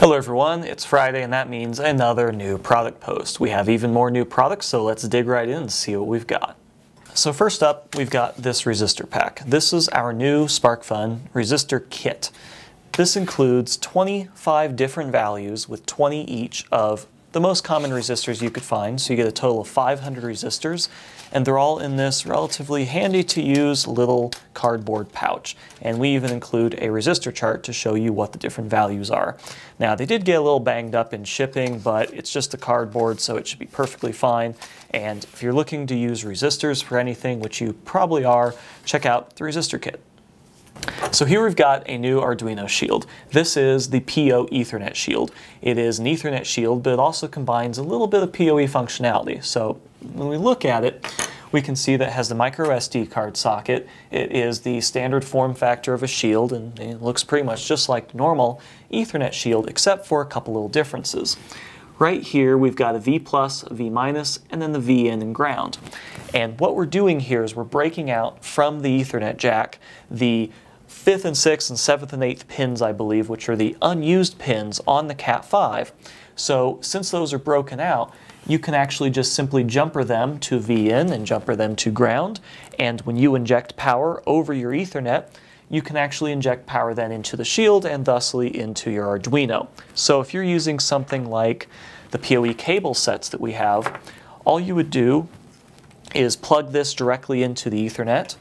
Hello everyone, it's Friday and that means another new product post. We have even more new products, so let's dig right in and see what we've got. So first up, we've got this resistor pack. This is our new SparkFun resistor kit. This includes 25 different values with 20 each of the most common resistors you could find. So you get a total of 500 resistors, and they're all in this relatively handy to use little cardboard pouch. And we even include a resistor chart to show you what the different values are. Now they did get a little banged up in shipping, but it's just a cardboard, so it should be perfectly fine. And if you're looking to use resistors for anything, which you probably are, check out the resistor kit. So here we've got a new Arduino shield. This is the PoE Ethernet shield. It is an Ethernet shield, but it also combines a little bit of PoE functionality. So when we look at it, we can see that it has the micro SD card socket. It is the standard form factor of a shield, and it looks pretty much just like normal Ethernet shield, except for a couple little differences. Right here, we've got a V plus, a V minus, and then the V in and ground. And what we're doing here is we're breaking out from the Ethernet jack the fifth and sixth and seventh and eighth pins, I believe, which are the unused pins on the Cat5. So since those are broken out, you can actually just simply jumper them to V in and jumper them to ground. And when you inject power over your Ethernet, you can actually inject power then into the shield and thusly into your Arduino. So if you're using something like the PoE cable sets that we have, all you would do is plug this directly into the Ethernet,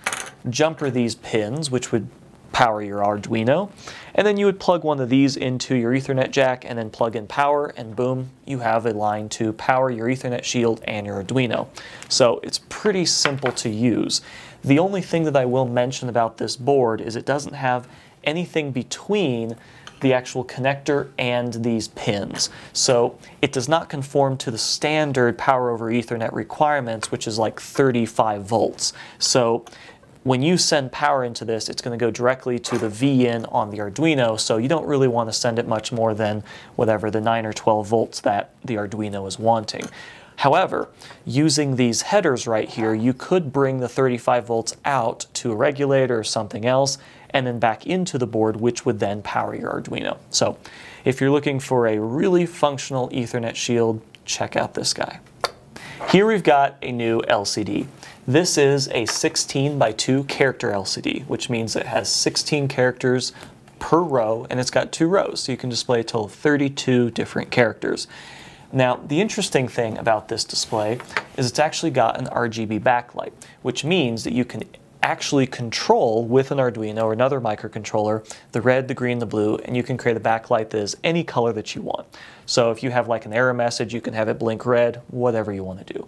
jumper these pins, which would power your Arduino. And then you would plug one of these into your Ethernet jack and then plug in power and boom, you have a line to power your Ethernet shield and your Arduino. So it's pretty simple to use. The only thing that I will mention about this board is it doesn't have anything between the actual connector and these pins. So it does not conform to the standard power over Ethernet requirements, which is like 35 volts. So when you send power into this, it's going to go directly to the V-in on the Arduino, so you don't really want to send it much more than whatever the 9 or 12 volts that the Arduino is wanting. However, using these headers right here, you could bring the 35 volts out to a regulator or something else, and then back into the board, which would then power your Arduino. So if you're looking for a really functional Ethernet shield, check out this guy. Here we've got a new LCD. This is a 16 by 2 character LCD, which means it has 16 characters per row, and it's got two rows, so you can display a total of 32 different characters. Now, the interesting thing about this display is it's actually got an RGB backlight, which means that you can actually control with an Arduino or another microcontroller the red, the green, the blue, and you can create a backlight that is any color that you want. So if you have like an error message, you can have it blink red, whatever you want to do.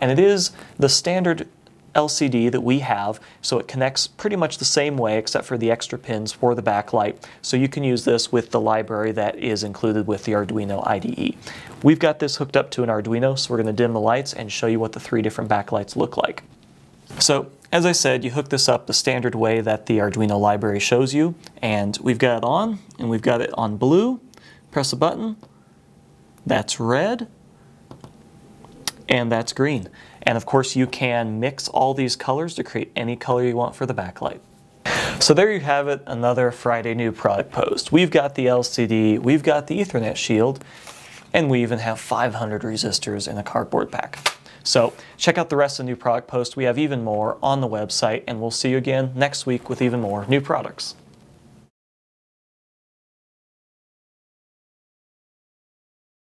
And it is the standard LCD that we have, so it connects pretty much the same way except for the extra pins for the backlight. So you can use this with the library that is included with the Arduino IDE. We've got this hooked up to an Arduino, so we're going to dim the lights and show you what the three different backlights look like. So as I said, you hook this up the standard way that the Arduino library shows you, and we've got it on, and we've got it on blue. Press a button, that's red, and that's green. And of course you can mix all these colors to create any color you want for the backlight. So there you have it, another Friday new product post. We've got the LCD, we've got the Ethernet shield, and we even have 500 resistors in a cardboard pack. So check out the rest of the new product post. We have even more on the website, and we'll see you again next week with even more new products.